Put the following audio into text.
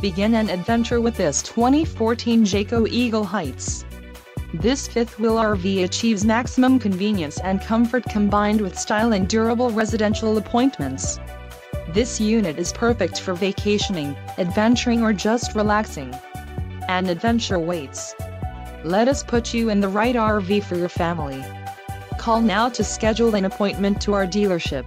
Begin an adventure with this 2014 Jayco Eagle Heights. This fifth-wheel RV achieves maximum convenience and comfort combined with style and durable residential appointments. This unit is perfect for vacationing, adventuring or just relaxing. An adventure waits. Let us put you in the right RV for your family. Call now to schedule an appointment to our dealership.